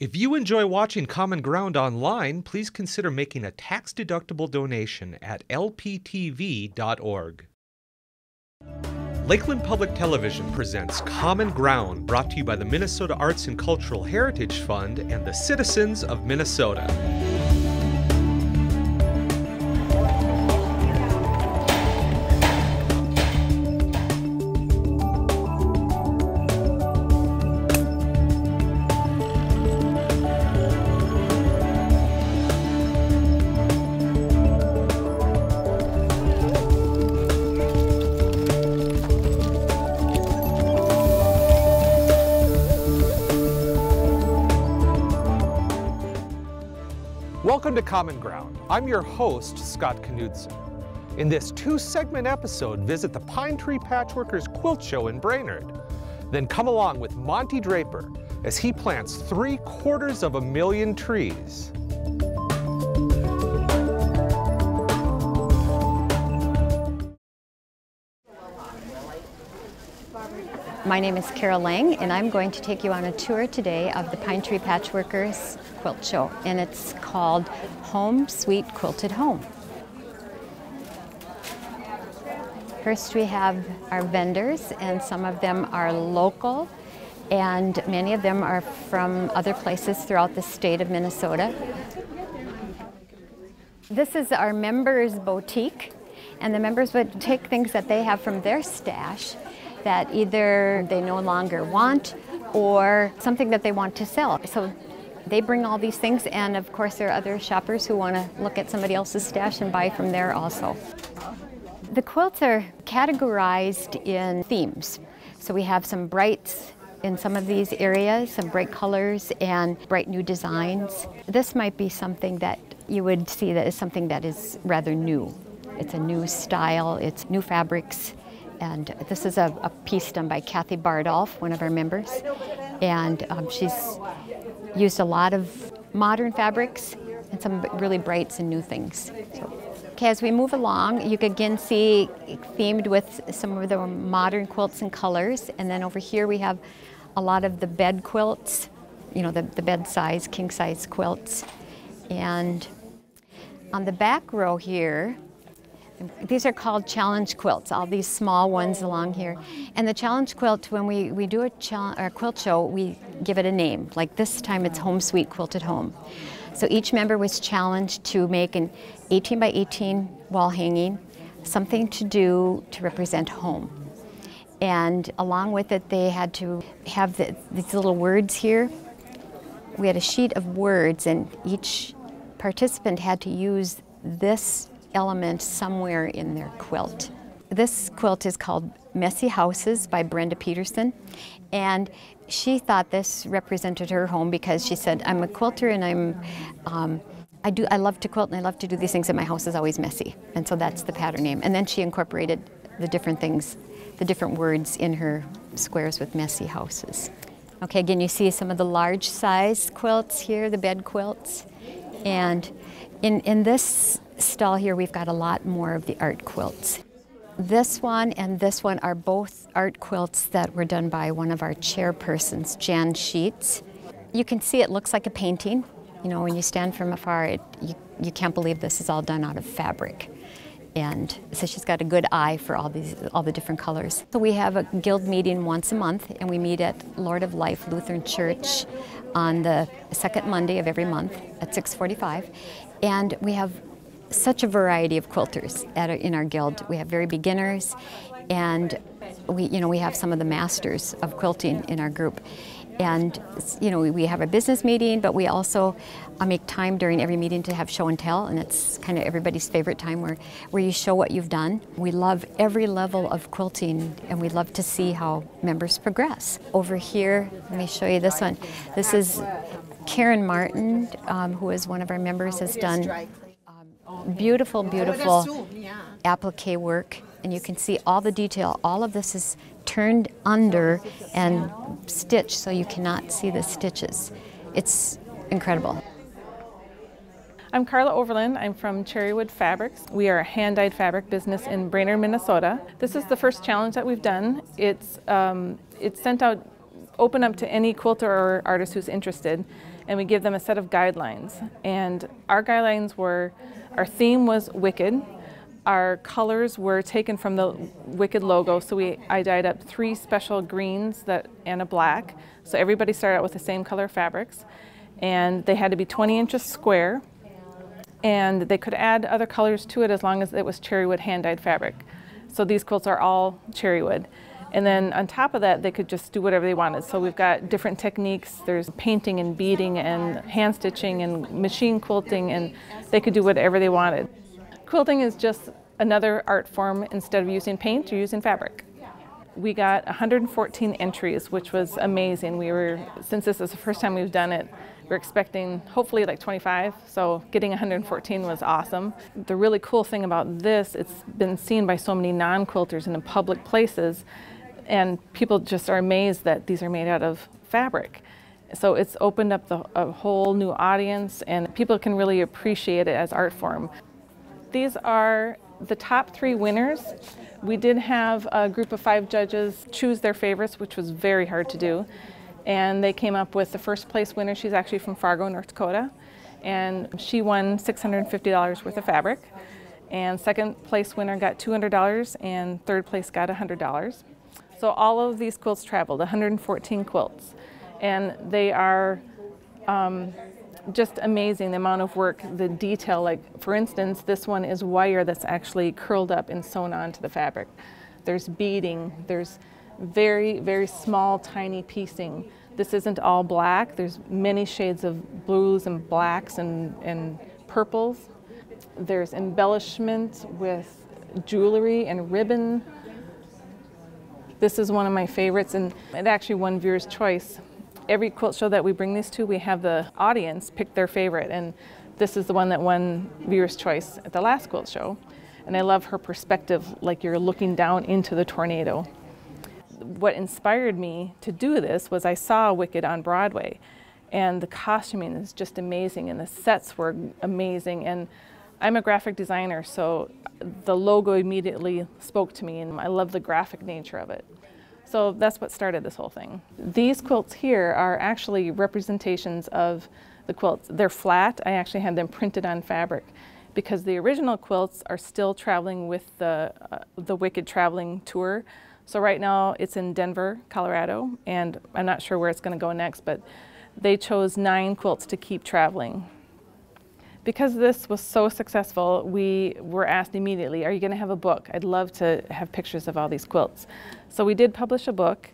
If you enjoy watching Common Ground online, please consider making a tax-deductible donation at lptv.org. Lakeland Public Television presents Common Ground, brought to you by the Minnesota Arts and Cultural Heritage Fund and the citizens of Minnesota. Common Ground. I'm your host, Scott Knudsen. In this two segment episode, visit the Pinetree Patchworkers Quilt Show in Brainerd. Then come along with Monte Draper as he plants three quarters of a million trees. My name is Carol Lang, and I'm going to take you on a tour today of the Pinetree Patchworkers Quilt Show, and it's called Home Sweet Quilted Home. First, we have our vendors, and some of them are local, and many of them are from other places throughout the state of Minnesota. This is our members' boutique, and the members would take things that they have from their stash that either they no longer want or something that they want to sell. So they bring all these things, and of course, there are other shoppers who want to look at somebody else's stash and buy from there also. The quilts are categorized in themes. So we have some brights in some of these areas, some bright colors and bright new designs. This might be something that you would see that is something that is rather new. It's a new style, it's new fabrics, and this is a, a, piece done by Kathy Bardolph, one of our members. And um, she's used a lot of modern fabrics and some really brights and new things. So, okay, as we move along, you can again see themed with some of the modern quilts and colors. And then over here we have a lot of the bed quilts, you know, the, the bed size, king size quilts. And on the back row here, these are called challenge quilts, all these small ones along here. And the challenge quilt, when we, we do a, quilt show, we give it a name. Like this time it's Home Sweet Quilted Home. So each member was challenged to make an 18 by 18 wall hanging, something to do to represent home. And along with it, they had to have the, these little words here. We had a sheet of words, and each participant had to use this element somewhere in their quilt. This quilt is called Messy Houses by Brenda Peterson, and she thought this represented her home because she said, I'm a quilter and I'm, um, I, do, I love to quilt and I love to do these things and my house is always messy. And so that's the pattern name. And then she incorporated the different things, the different words in her squares with messy houses. Okay, again, you see some of the large size quilts here, the bed quilts. And in, in this stall here, we've got a lot more of the art quilts. This one and this one are both art quilts that were done by one of our chairpersons, Jan Sheets. You can see it looks like a painting. You know, when you stand from afar, it, you, you can't believe this is all done out of fabric. And so she's got a good eye for all these, all the different colors. So we have a guild meeting once a month, and we meet at Lord of Life Lutheran Church on the second Monday of every month at 6:45, and we have such a variety of quilters our, in our guild. We have very beginners, and we, you know, we have some of the masters of quilting in our group. And you know, we have a business meeting, but we also uh, make time during every meeting to have show and tell, and it's kind of everybody's favorite time where, where you show what you've done. We love every level of quilting, and we love to see how members progress. Over here, let me show you this one. This is Karen Martin, um, who is one of our members, has done beautiful, beautiful applique work. And you can see all the detail. All of this is turned under and stitched so you cannot see the stitches. It's incredible. I'm Carla Overland. I'm from Cherrywood Fabrics. We are a hand-dyed fabric business in Brainerd, Minnesota. This is the first challenge that we've done. It's, um, it's sent out open up to any quilter or artist who's interested, and we give them a set of guidelines. And our guidelines were, our theme was Wicked. Our colors were taken from the Wicked logo, so we I dyed up three special greens that and a black. So everybody started out with the same color fabrics, and they had to be 20 inches square, and they could add other colors to it as long as it was Cherrywood hand dyed fabric. So these quilts are all Cherrywood. And then on top of that, they could just do whatever they wanted. So we've got different techniques. There's painting and beading and hand stitching and machine quilting, and they could do whatever they wanted. Quilting is just another art form. Instead of using paint, you're using fabric. We got 114 entries, which was amazing. We were, since this is the first time we've done it, we're expecting hopefully like 25, so getting 114 was awesome. The really cool thing about this, it's been seen by so many non-quilters in public places, and people just are amazed that these are made out of fabric. So it's opened up the, a whole new audience, and people can really appreciate it as art form. These are the top three winners. We did have a group of five judges choose their favorites, which was very hard to do and they came up with the first place winner. She's actually from Fargo, North Dakota, and she won $650 worth of fabric. And second place winner got $200, and third place got $100. So all of these quilts traveled, 114 quilts, and they are um, just amazing. The amount of work, the detail. Like for instance, this one is wire that's actually curled up and sewn onto the fabric. There's beading. There's very, very small, tiny piecing. This isn't all black. There's many shades of blues and blacks and, and purples. There's embellishment with jewelry and ribbon. This is one of my favorites and it actually won Viewer's Choice. Every quilt show that we bring these to, we have the audience pick their favorite and this is the one that won Viewer's Choice at the last quilt show. And I love her perspective, like you're looking down into the tornado what inspired me to do this was I saw Wicked on Broadway and the costuming is just amazing and the sets were amazing and I'm a graphic designer so the logo immediately spoke to me and I love the graphic nature of it. So that's what started this whole thing. These quilts here are actually representations of the quilts. They're flat. I actually had them printed on fabric because the original quilts are still traveling with the, uh, the Wicked Traveling Tour. So right now it's in Denver, Colorado, and I'm not sure where it's going to go next, but they chose nine quilts to keep traveling. Because this was so successful, we were asked immediately, are you going to have a book? I'd love to have pictures of all these quilts. So we did publish a book,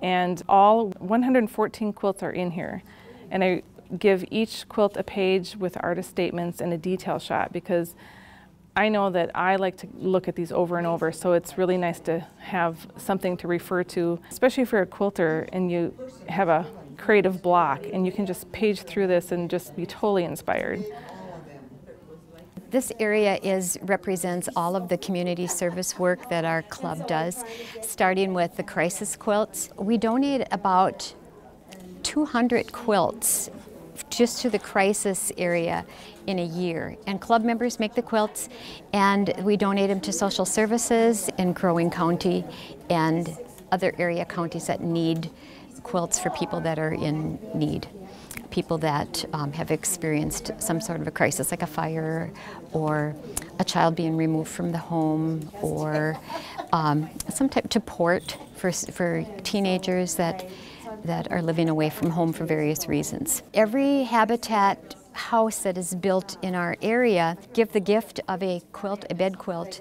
and all 114 quilts are in here. And I give each quilt a page with artist statements and a detail shot because I know that I like to look at these over and over, so it's really nice to have something to refer to, especially if you're a quilter and you have a creative block and you can just page through this and just be totally inspired. This area is represents all of the community service work that our club does, starting with the crisis quilts. We donate about 200 quilts just to the crisis area in a year. And club members make the quilts and we donate them to social services in Crow Wing County and other area counties that need quilts for people that are in need. People that um, have experienced some sort of a crisis like a fire or a child being removed from the home or um, some type of support for, for teenagers that that are living away from home for various reasons. Every habitat house that is built in our area give the gift of a quilt, a bed quilt,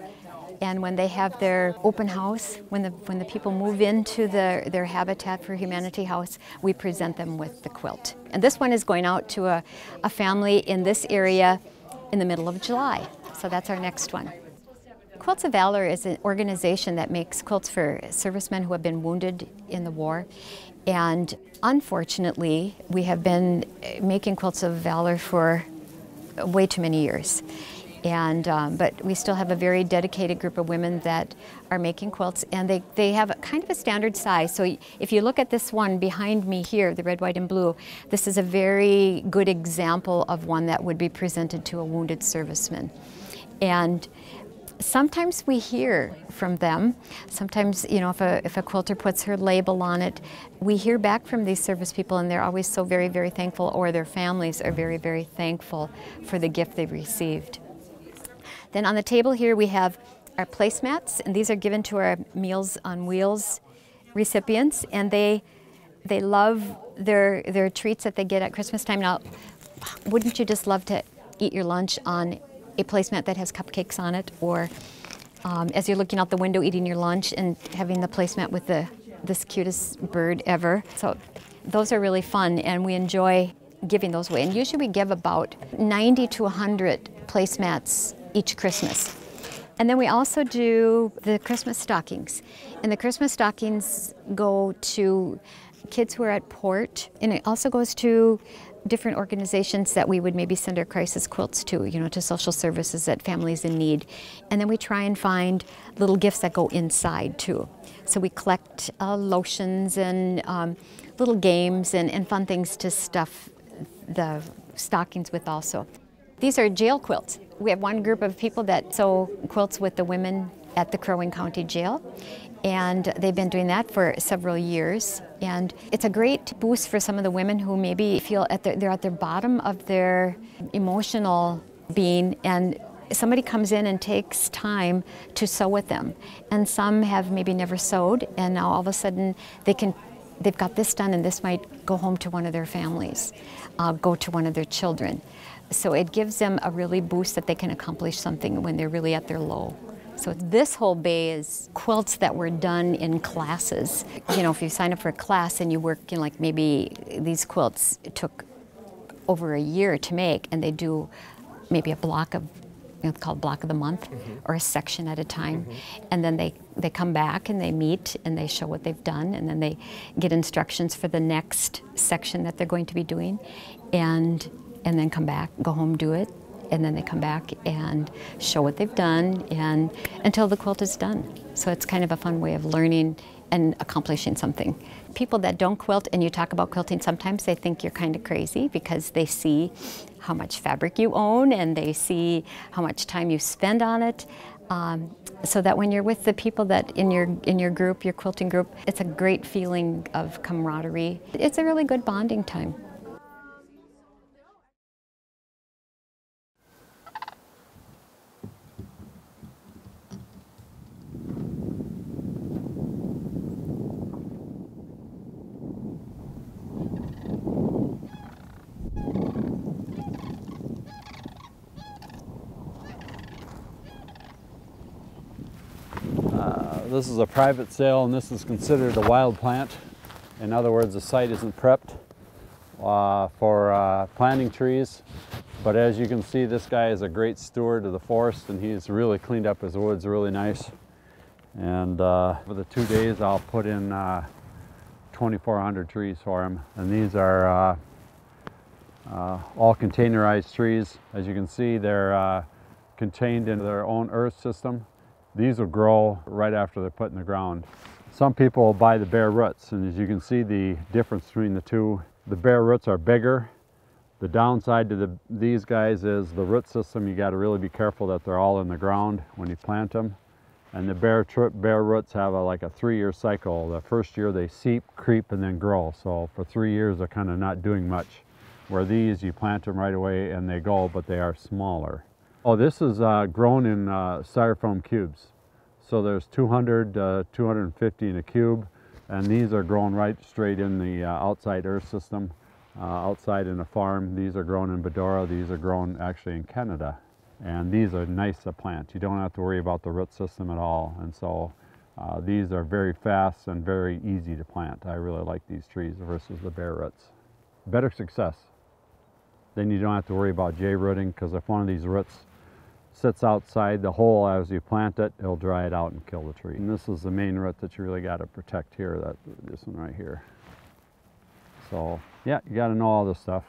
and when they have their open house, when the, when the people move into the, their Habitat for Humanity house, we present them with the quilt. And this one is going out to a, a family in this area in the middle of July. So that's our next one. Quilts of Valor is an organization that makes quilts for servicemen who have been wounded in the war. And unfortunately, we have been eh, making quilts of valor for way too many years. And, um, but we still have a very dedicated group of women that are making quilts and they, they have kind of a standard size. So if you look at this one behind me here, the red, white, and blue, this is a very good example of one that would be presented to a wounded serviceman. And Sometimes we hear from them. Sometimes, you know, if a, if a quilter puts her label on it, we hear back from these service people and they're always so very, very thankful, or their families are very, very thankful for the gift they've received. Then on the table here we have our placemats, and these are given to our Meals on Wheels recipients, and they they love their their treats that they get at Christmas time. Now, wouldn't you just love to eat your lunch on a placemat that has cupcakes on it, or um, as you're looking out the window eating your lunch and having the placemat with the this cutest bird ever. So those are really fun, and we enjoy giving those away. And usually we give about 90 to 100 placemats each Christmas. And then we also do the Christmas stockings. And the Christmas stockings go to kids who are at port, and it also goes to different organizations that we would maybe send our crisis quilts to, you know, to social services that families in need. And then we try and find little gifts that go inside too. So we collect uh, lotions and um, little games and, and fun things to stuff the stockings with also. These are jail quilts. We have one group of people that sew quilts with the women at the Crow Wing County Jail, and they've been doing that for several years. And it's a great boost for some of the women who maybe feel at their, they're at their bottom of their emotional being, and somebody comes in and takes time to sew with them. And some have maybe never sewed, and now all of a sudden they can they've got this done and this might go home to one of their families, uh, go to one of their children. So it gives them a really boost that they can accomplish something when they're really at their low. So this whole bay is quilts that were done in classes. You know, if you sign up for a class and you work in like maybe these quilts took over a year to make and they do maybe a block of you know, called block of the month mm -hmm. or a section at a time. Mm -hmm. And then they, they come back and they meet and they show what they've done and then they get instructions for the next section that they're going to be doing. And and then come back, go home, do it, and then they come back and show what they've done and until the quilt is done. So it's kind of a fun way of learning and accomplishing something. People that don't quilt and you talk about quilting, sometimes they think you're kind of crazy because they see how much fabric you own and they see how much time you spend on it. Um, so that when you're with the people that in your in your group, your quilting group, it's a great feeling of camaraderie. It's a really good bonding time. This is a private sale and this is considered a wild plant. In other words, the site isn't prepped uh, for uh, planting trees. But as you can see, this guy is a great steward of the forest and he's really cleaned up his woods really nice. And uh, for the two days, I'll put in uh, 2,400 trees for him. And these are uh, uh, all containerized trees. As you can see, they're contained in their own earth system. These will grow right after they're put in the ground. Some people buy the bare roots, and as you can see the difference between the two, the bare roots are bigger. The downside to the, these guys is the root system, you gotta really be careful that they're all in the ground when you plant them. And the bare, bare roots have a, like a three-year cycle. The first year they seep, creep, and then grow. So for three years they're kind of not doing much. Where these, you plant them right away and they go, but they are smaller. Oh, this is uh, grown in uh, styrofoam cubes. So there's 200, uh, 250 in a cube, and these are grown right straight in the uh, outside earth system, uh, outside in a farm. These are grown in Bedora. These are grown actually in Canada. And these are nice to plant. You don't have to worry about the root system at all. And so uh, these are very fast and very easy to plant. I really like these trees versus the bare roots. Better success. Then you don't have to worry about J rooting because if one of these roots sits outside the hole as you plant it, it'll dry it out and kill the tree. And this is the main root that you really got to protect here, that this one right here. So yeah, you got to know all this stuff.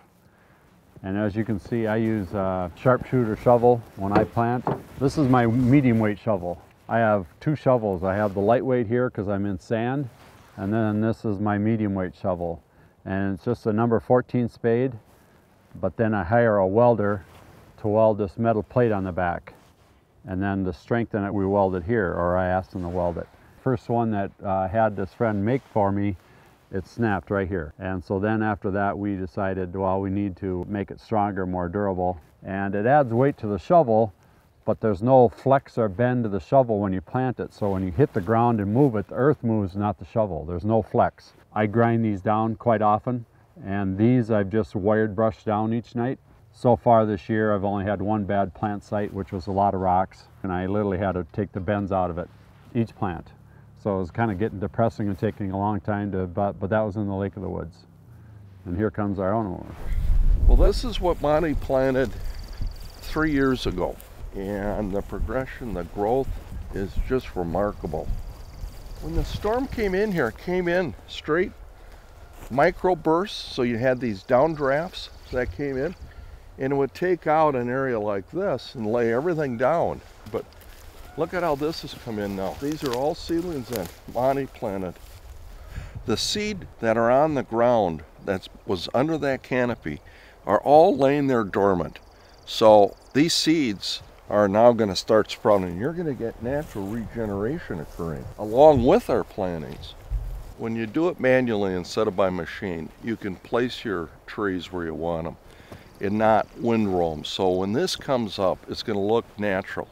And as you can see, I use a sharpshooter shovel when I plant. This is my medium weight shovel. I have two shovels. I have the lightweight here because I'm in sand, and then this is my medium weight shovel. And it's just a number 14 spade, but then I hire a welder to weld this metal plate on the back. And then to strengthen it, we welded here, or I asked them to weld it. First one that uh, had this friend make for me, it snapped right here. And so then after that, we decided, well, we need to make it stronger, more durable. And it adds weight to the shovel, but there's no flex or bend to the shovel when you plant it. So when you hit the ground and move it, the earth moves, not the shovel. There's no flex. I grind these down quite often, and these I've just wired brushed down each night. So far this year, I've only had one bad plant site, which was a lot of rocks, and I literally had to take the bends out of it, each plant. So it was kind of getting depressing and taking a long time to, but, but that was in the Lake of the Woods. And here comes our own one. Well, this is what Monte planted three years ago and the progression, the growth is just remarkable. When the storm came in here, came in straight micro bursts, so you had these downdrafts that came in, and it would take out an area like this and lay everything down. But look at how this has come in now. These are all seedlings in, Monte planted. The seed that are on the ground that was under that canopy are all laying there dormant. So these seeds are now going to start sprouting. You're going to get natural regeneration occurring along with our plantings. When you do it manually instead of by machine, you can place your trees where you want them and not windrow So when this comes up, it's going to look natural.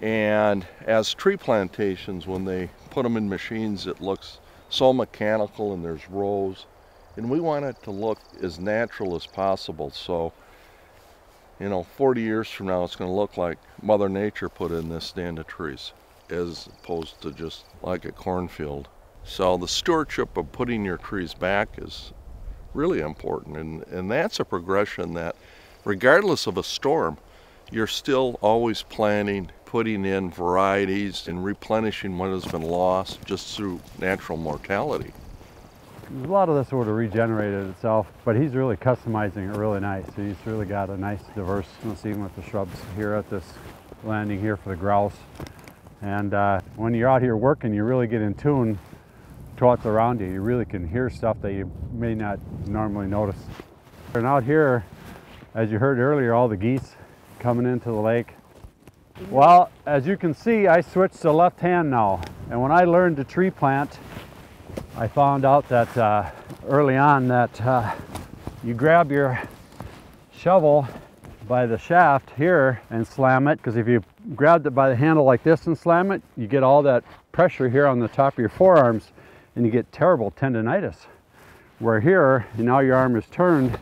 And as tree plantations, when they put them in machines, it looks so mechanical and there's rows. And we want it to look as natural as possible. So you know, 40 years from now, it's going to look like Mother Nature put in this stand of trees as opposed to just like a cornfield. So the stewardship of putting your trees back is really important. And, and that's a progression that, regardless of a storm, you're still always planting, putting in varieties and replenishing what has been lost just through natural mortality a lot of this would have regenerated itself, but he's really customizing it really nice. He's really got a nice diverse even with the shrubs here at this landing here for the grouse. And uh, when you're out here working, you really get in tune what's around you. You really can hear stuff that you may not normally notice. And out here, as you heard earlier, all the geese coming into the lake. Well, as you can see, I switched to left hand now. And when I learned to tree plant, I found out that uh, early on that uh, you grab your shovel by the shaft here and slam it because if you grabbed it by the handle like this and slam it you get all that pressure here on the top of your forearms and you get terrible tendonitis where here and now your arm is turned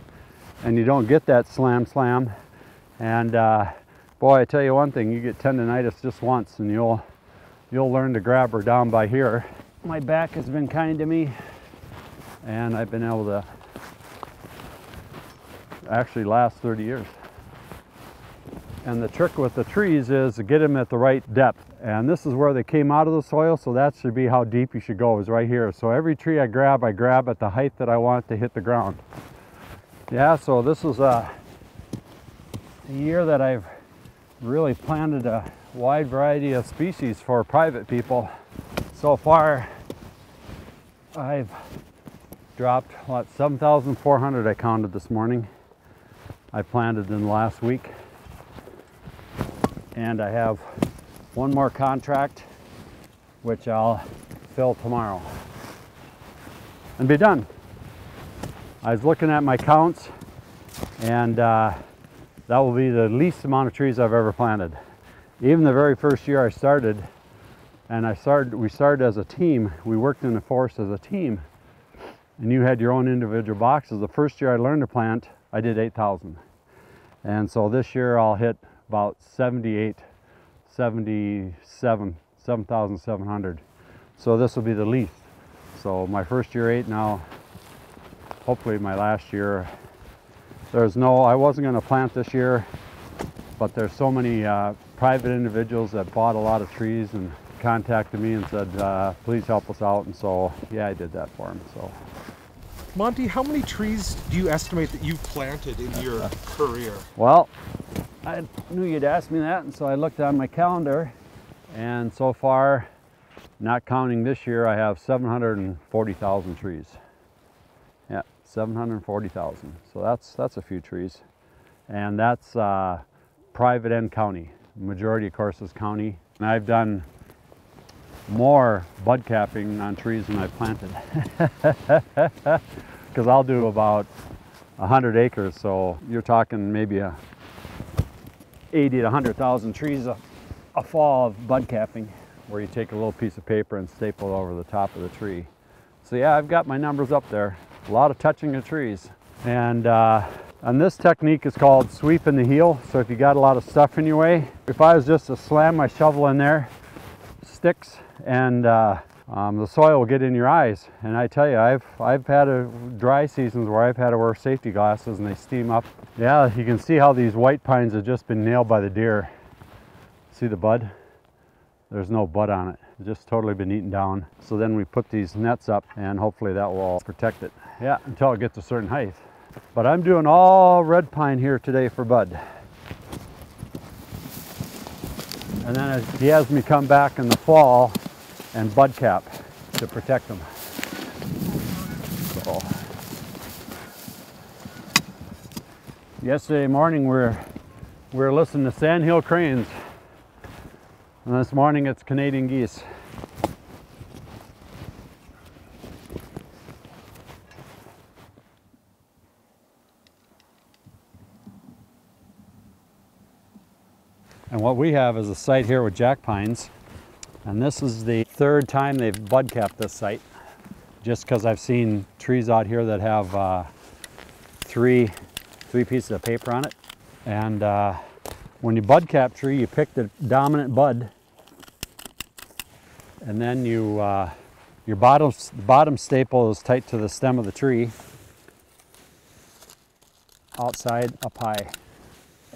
and you don't get that slam slam and uh, boy I tell you one thing you get tendonitis just once and you'll you'll learn to grab her down by here my back has been kind to me and I've been able to actually last 30 years. And the trick with the trees is to get them at the right depth. And this is where they came out of the soil, so that should be how deep you should go, is right here. So every tree I grab, I grab at the height that I want to hit the ground. Yeah, so this is a, a year that I've really planted a wide variety of species for private people. So far, I've dropped, what, 7,400 I counted this morning. I planted in last week. And I have one more contract, which I'll fill tomorrow and be done. I was looking at my counts and uh, that will be the least amount of trees I've ever planted. Even the very first year I started, and I started, we started as a team. We worked in the forest as a team. And you had your own individual boxes. The first year I learned to plant, I did 8,000. And so this year I'll hit about 78, 77, 7,700. So this will be the least. So my first year eight now, hopefully my last year. There's no, I wasn't gonna plant this year, but there's so many uh, private individuals that bought a lot of trees and contacted me and said, uh, please help us out. And so, yeah, I did that for them, So. Monte, how many trees do you estimate that you've planted in your career? Well, I knew you'd ask me that, and so I looked on my calendar, and so far, not counting this year, I have 740,000 trees. Yeah, 740,000. So that's that's a few trees, and that's uh, private and county. majority of course is county. And I've done more bud capping on trees than I've planted. Because I'll do about 100 acres, so you're talking maybe a 80 to 100,000 trees a, a fall of bud capping where you take a little piece of paper and staple it over the top of the tree. So yeah, I've got my numbers up there. A lot of touching of trees. And, uh, and this technique is called sweeping the heel. So if you got a lot of stuff in your way, if I was just to slam my shovel in there, sticks and uh, um, the soil will get in your eyes. And I tell you, I've, I've had a dry seasons where I've had to wear safety glasses and they steam up. Yeah, you can see how these white pines have just been nailed by the deer. See the bud? There's no bud on it. It's just totally been eaten down. So then we put these nets up and hopefully that will protect it. Yeah, until it gets a certain height. But I'm doing all red pine here today for bud. And then he has me come back in the fall and bud cap to protect them. So, yesterday morning we're we're listening to sandhill cranes, and this morning it's Canadian geese. And what we have is a site here with jack pines. And this is the third time they've bud capped this site. Just because I've seen trees out here that have uh, three, three pieces of paper on it. And uh, when you bud cap tree, you pick the dominant bud and then you, uh, your bottom, bottom staple is tight to the stem of the tree, outside, up high.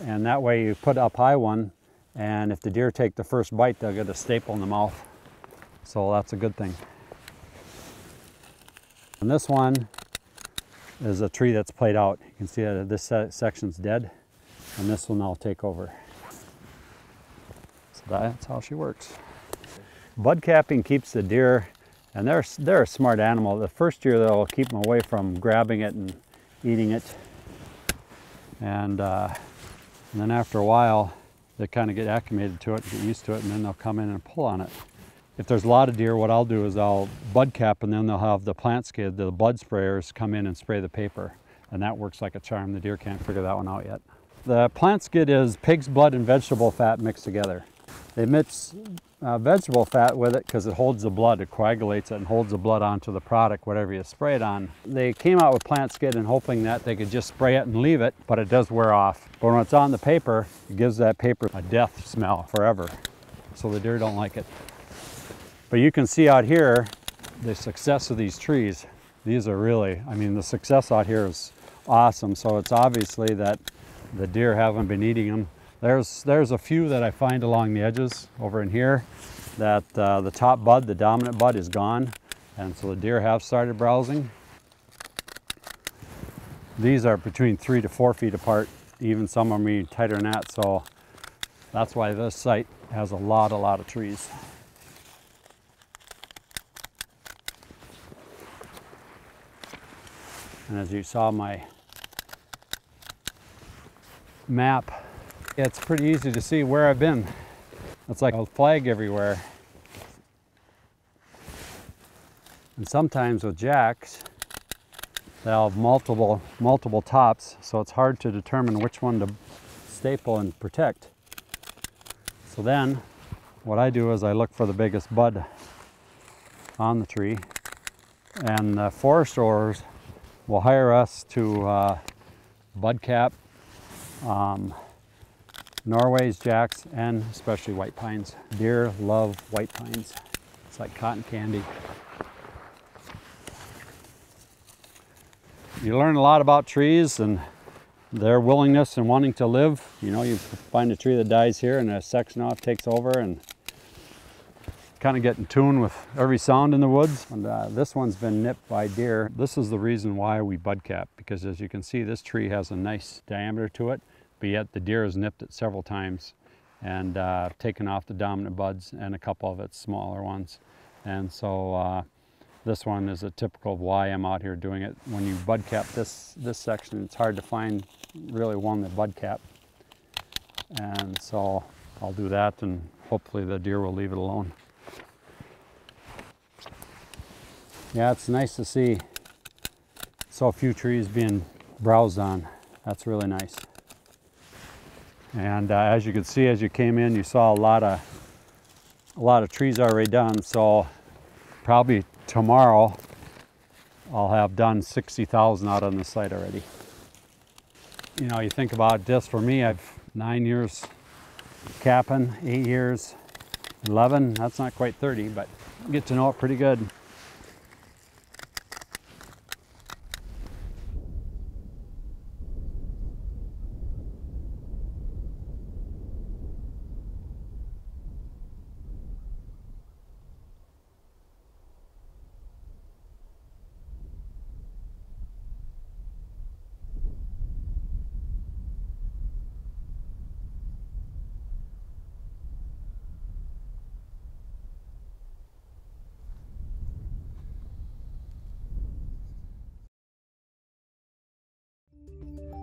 And that way you put up high one, and if the deer take the first bite, they'll get a staple in the mouth. So that's a good thing. And this one is a tree that's played out. You can see that this section's dead, and this will now take over. So that's how she works. Bud capping keeps the deer, and they're, they're a smart animal. The first year they'll keep them away from grabbing it and eating it. And, uh, and then after a while, they kind of get acclimated to it, get used to it, and then they'll come in and pull on it. If there's a lot of deer, what I'll do is I'll bud cap and then they'll have the Plantskydd, the bud sprayers come in and spray the paper. And that works like a charm. The deer can't figure that one out yet. The Plantskydd is pig's blood and vegetable fat mixed together. They mix uh, vegetable fat with it because it holds the blood, it coagulates it and holds the blood onto the product, whatever you spray it on. They came out with Plantskydd and hoping that they could just spray it and leave it, but it does wear off. But when it's on the paper, it gives that paper a death smell forever. So the deer don't like it. But you can see out here the success of these trees. These are really, I mean, the success out here is awesome. So it's obviously that the deer haven't been eating them there's, there's a few that I find along the edges over in here that uh, the top bud, the dominant bud is gone. And so the deer have started browsing. These are between three to four feet apart. Even some of them are tighter than that. So that's why this site has a lot, a lot of trees. And as you saw my map it's pretty easy to see where I've been. It's like a flag everywhere. And sometimes with jacks, they'll have multiple, multiple tops, so it's hard to determine which one to staple and protect. So then, what I do is I look for the biggest bud on the tree, and the forest will hire us to uh, bud cap, um, Norway's jacks, and especially white pines. Deer love white pines. It's like cotton candy. You learn a lot about trees and their willingness and wanting to live. You know, you find a tree that dies here and a section off takes over and kind of get in tune with every sound in the woods. And uh, this one's been nipped by deer. This is the reason why we bud cap because as you can see, this tree has a nice diameter to it but yet the deer has nipped it several times and uh, taken off the dominant buds and a couple of its smaller ones. And so uh, this one is a typical of why I'm out here doing it. When you bud cap this, this section, it's hard to find really one that bud cap. And so I'll do that and hopefully the deer will leave it alone. Yeah, it's nice to see so few trees being browsed on. That's really nice. And uh, as you can see, as you came in, you saw a lot of a lot of trees already done. So probably tomorrow I'll have done 60,000 out on the site already. You know, you think about this for me, I've nine years capping, eight years, 11, that's not quite 30, but get to know it pretty good.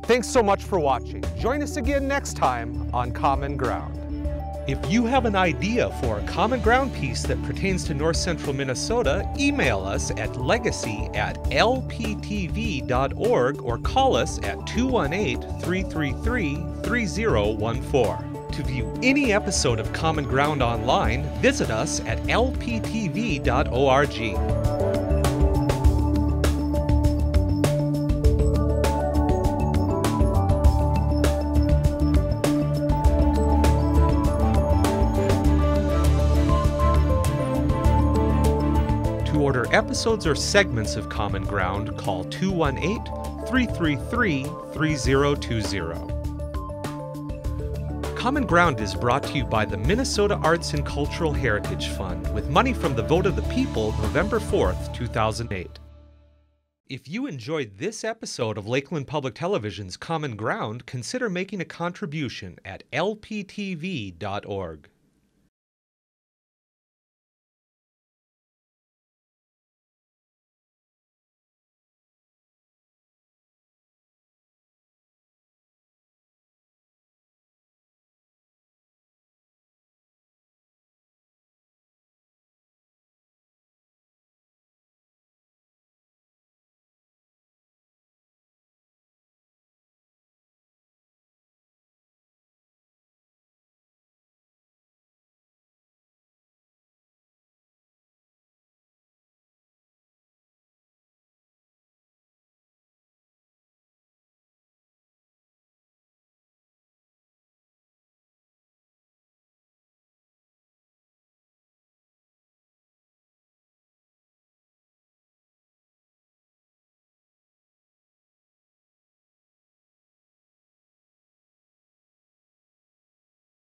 Thanks so much for watching. Join us again next time on Common Ground. If you have an idea for a Common Ground piece that pertains to North Central Minnesota, email us at legacy at lptv.org or call us at 218 333 3014. To view any episode of Common Ground online, visit us at lptv.org. episodes or segments of Common Ground, call 218 333 3020. Common Ground is brought to you by the Minnesota Arts and Cultural Heritage Fund with money from the vote of the people November 4th, 2008. If you enjoyed this episode of Lakeland Public Television's Common Ground, consider making a contribution at lptv.org.